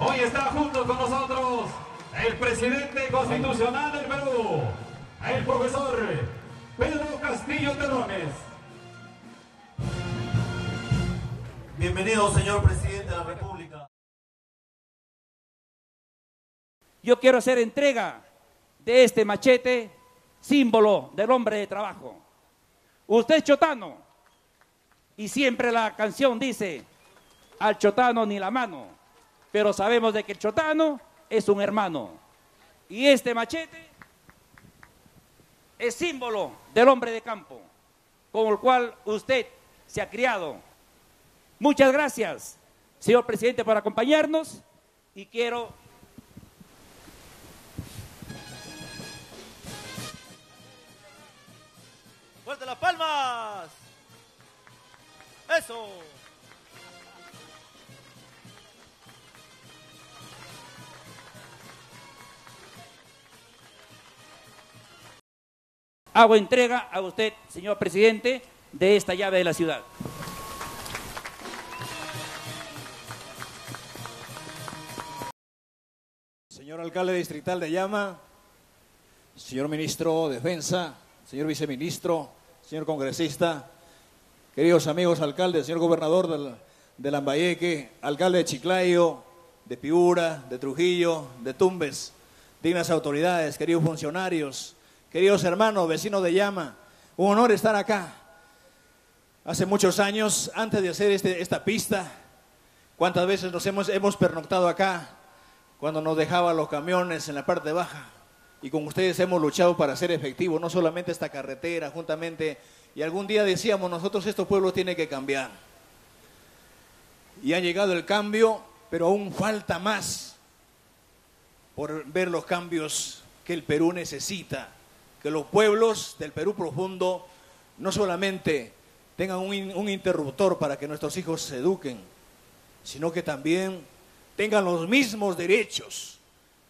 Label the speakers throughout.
Speaker 1: Hoy está junto con nosotros el presidente constitucional del Perú, el profesor Pedro Castillo Terrones.
Speaker 2: Bienvenido, señor presidente de la República.
Speaker 3: Yo quiero hacer entrega de este machete, símbolo del hombre de trabajo. Usted es chotano y siempre la canción dice, al chotano ni la mano, pero sabemos de que el chotano es un hermano. Y este machete es símbolo del hombre de campo, con el cual usted se ha criado. Muchas gracias, señor presidente, por acompañarnos y quiero
Speaker 2: ¡Fuerte las palmas! ¡Eso!
Speaker 3: Hago entrega a usted, señor presidente, de esta llave de la ciudad.
Speaker 4: Señor alcalde distrital de Llama, señor ministro de Defensa, señor viceministro, señor congresista, queridos amigos alcaldes, señor gobernador de Lambayeque, alcalde de Chiclayo, de Piura, de Trujillo, de Tumbes, dignas autoridades, queridos funcionarios, queridos hermanos, vecinos de Llama, un honor estar acá. Hace muchos años, antes de hacer este, esta pista, cuántas veces nos hemos, hemos pernoctado acá, cuando nos dejaban los camiones en la parte baja, y con ustedes hemos luchado para hacer efectivo, no solamente esta carretera, juntamente, y algún día decíamos, nosotros estos pueblos tienen que cambiar. Y ha llegado el cambio, pero aún falta más por ver los cambios que el Perú necesita que los pueblos del Perú profundo no solamente tengan un, interruptor para que nuestros hijos se eduquen, sino que también tengan los mismos derechos.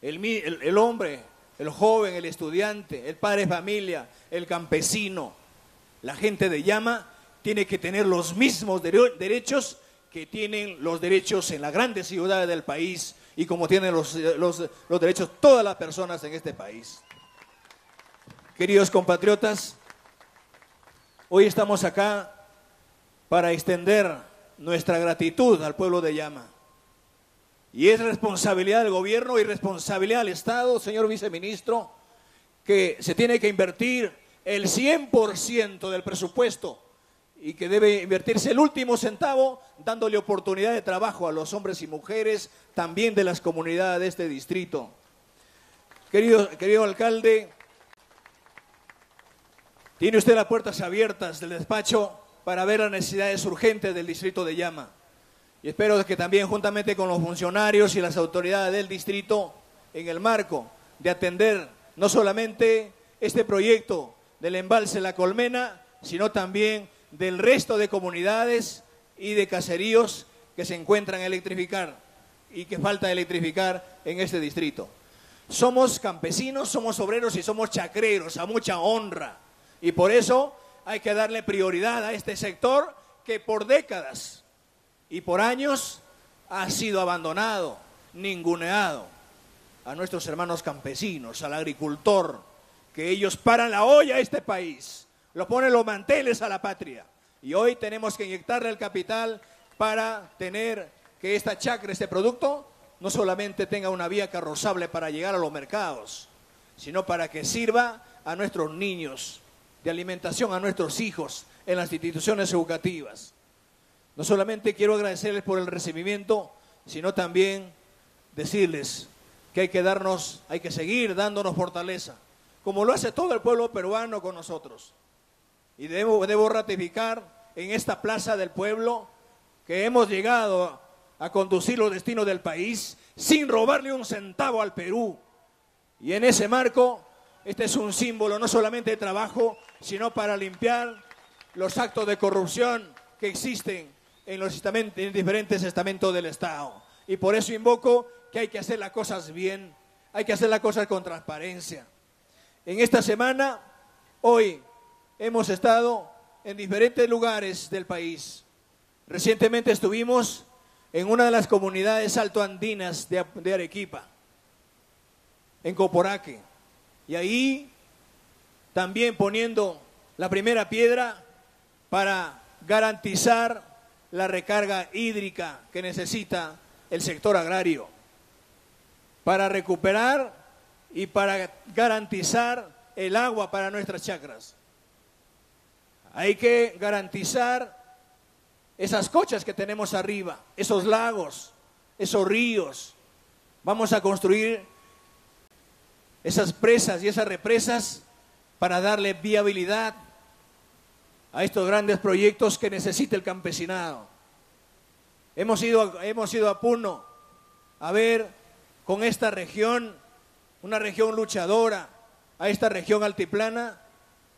Speaker 4: El hombre, el joven, el estudiante, el padre de familia, el campesino, la gente de llama, tiene que tener los mismos derechos que tienen los derechos en las grandes ciudades del país y como tienen los, los, los derechos todas las personas en este país. Queridos compatriotas, hoy estamos acá para extender nuestra gratitud al pueblo de Llama. Y es responsabilidad del gobierno y responsabilidad del Estado, señor viceministro, que se tiene que invertir el 100% del presupuesto y que debe invertirse el último centavo dándole oportunidad de trabajo a los hombres y mujeres también de las comunidades de este distrito. Querido, querido alcalde, tiene usted las puertas abiertas del despacho para ver las necesidades urgentes del distrito de Llama. Y espero que también juntamente con los funcionarios y las autoridades del distrito, en el marco de atender no solamente este proyecto del embalse La Colmena, sino también del resto de comunidades y de caseríos que se encuentran a electrificar y que falta electrificar en este distrito. Somos campesinos, somos obreros y somos chacreros, a mucha honra. Y por eso hay que darle prioridad a este sector que por décadas y por años ha sido abandonado, ninguneado. A nuestros hermanos campesinos, al agricultor, que ellos paran la olla a este país, lo ponen los manteles a la patria. Y hoy tenemos que inyectarle el capital para tener que esta chacra, este producto, no solamente tenga una vía carrozable para llegar a los mercados, sino para que sirva a nuestros niños, de alimentación a nuestros hijos en las instituciones educativas. No solamente quiero agradecerles por el recibimiento, sino también decirles que hay que darnos, hay que seguir dándonos fortaleza, como lo hace todo el pueblo peruano con nosotros. Y debo, debo ratificar en esta plaza del pueblo que hemos llegado a conducir los destinos del país sin robarle un centavo al Perú. Y en ese marco este es un símbolo no solamente de trabajo, sino para limpiar los actos de corrupción que existen en los en diferentes estamentos del Estado. Y por eso invoco que hay que hacer las cosas bien, hay que hacer las cosas con transparencia. En esta semana, hoy, hemos estado en diferentes lugares del país. Recientemente estuvimos en una de las comunidades altoandinas de, de Arequipa, en Coporaque. Y ahí también poniendo la primera piedra para garantizar la recarga hídrica que necesita el sector agrario, para recuperar y para garantizar el agua para nuestras chacras. Hay que garantizar esas cochas que tenemos arriba, esos lagos, esos ríos. Vamos a construir esas presas y esas represas para darle viabilidad a estos grandes proyectos que necesita el campesinado. Hemos ido, hemos ido a Puno a ver con esta región, una región luchadora, a esta región altiplana,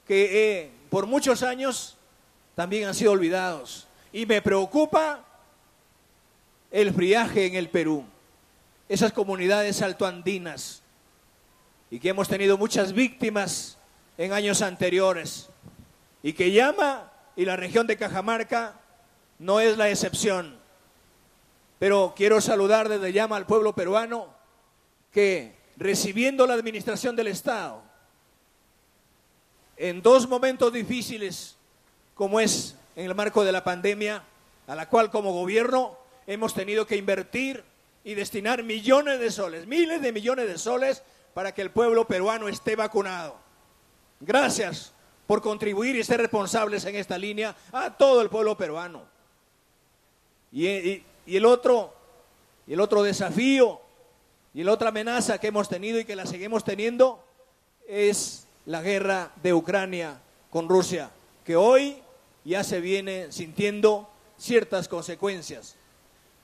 Speaker 4: que eh, por muchos años también han sido olvidados. Y me preocupa el friaje en el Perú, esas comunidades altoandinas, y que hemos tenido muchas víctimas en años anteriores, y que llama y la región de Cajamarca no es la excepción. Pero quiero saludar desde llama al pueblo peruano que recibiendo la administración del Estado en dos momentos difíciles como es en el marco de la pandemia, a la cual como gobierno hemos tenido que invertir y destinar millones de soles, miles de millones de soles para que el pueblo peruano esté vacunado. Gracias por contribuir y ser responsables en esta línea a todo el pueblo peruano. Y, el otro, el otro desafío y la otra amenaza que hemos tenido y que la seguimos teniendo es la guerra de Ucrania con Rusia, que hoy ya se viene sintiendo ciertas consecuencias.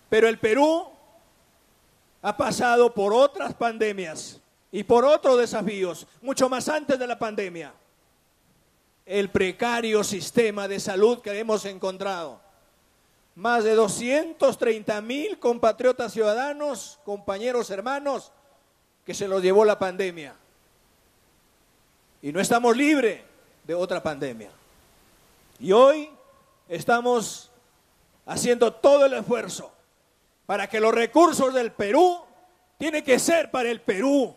Speaker 4: Pero el Perú ha pasado por otras pandemias y por otros desafíos, mucho más antes de la pandemia. El precario sistema de salud que hemos encontrado. Más de 230 mil compatriotas ciudadanos, compañeros, hermanos, que se los llevó la pandemia. Y no estamos libres de otra pandemia. Y hoy estamos haciendo todo el esfuerzo para que los recursos del Perú tienen que ser para el Perú,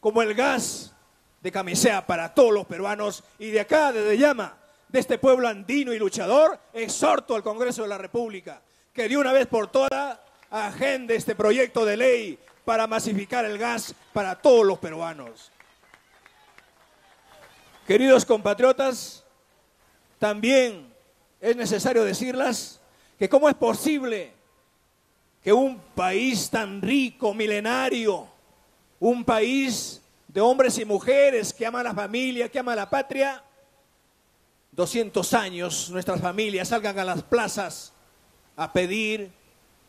Speaker 4: como el gas de camisea para todos los peruanos. Y de acá, desde Llama, de este pueblo andino y luchador, exhorto al Congreso de la República que de una vez por todas agende este proyecto de ley para masificar el gas para todos los peruanos. Queridos compatriotas, también es necesario decirlas que cómo es posible que un país tan rico, milenario, un país de hombres y mujeres que ama la familia, que ama la patria, 200 años nuestras familias salgan a las plazas a pedir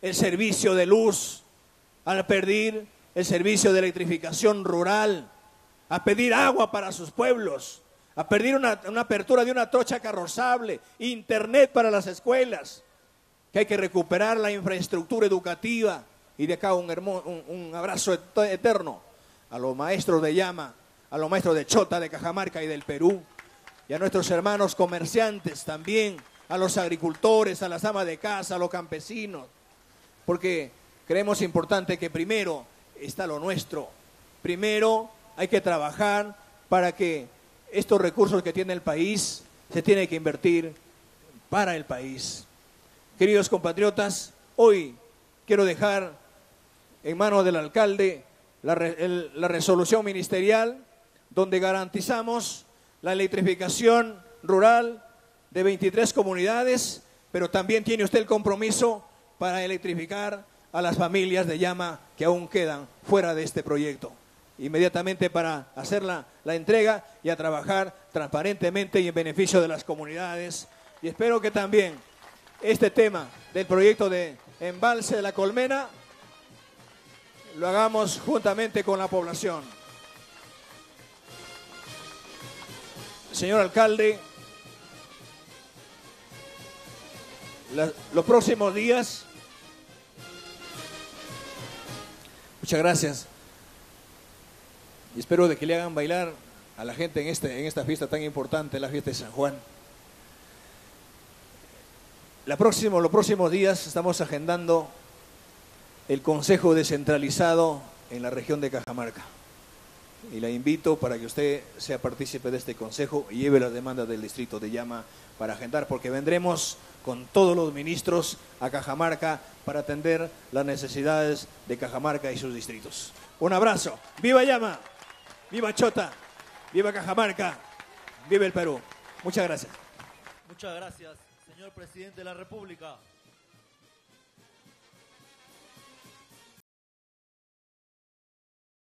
Speaker 4: el servicio de luz, a pedir el servicio de electrificación rural, a pedir agua para sus pueblos, a pedir una, una, apertura de una trocha carrozable, internet para las escuelas, que hay que recuperar la infraestructura educativa. Y de acá un, hermoso, un, un abrazo eterno a los maestros de Llama, a los maestros de Chota, de Cajamarca y del Perú, y a nuestros hermanos comerciantes también, a los agricultores, a las amas de casa, a los campesinos, porque creemos importante que primero está lo nuestro, primero hay que trabajar para que estos recursos que tiene el país se tiene que invertir para el país. Queridos compatriotas, hoy quiero dejar en manos del alcalde la, resolución ministerial donde garantizamos la electrificación rural de 23 comunidades, pero también tiene usted el compromiso para electrificar a las familias de llama que aún quedan fuera de este proyecto inmediatamente para hacer la, la, entrega y a trabajar transparentemente y en beneficio de las comunidades. Y espero que también este tema del proyecto de embalse de la colmena lo hagamos juntamente con la población. Señor alcalde, los próximos días, muchas gracias. Y espero de que le hagan bailar a la gente en, este, en esta fiesta tan importante, la fiesta de San Juan. Los próximos días estamos agendando el Consejo Descentralizado en la región de Cajamarca. Y la invito para que usted sea partícipe de este consejo y lleve las demandas del distrito de Llama para agendar, porque vendremos con todos los ministros a Cajamarca para atender las necesidades de Cajamarca y sus distritos. Un abrazo. ¡Viva Llama! ¡Viva Chota! ¡Viva Cajamarca! ¡Viva el Perú! Muchas gracias.
Speaker 2: Muchas gracias, señor presidente de la República.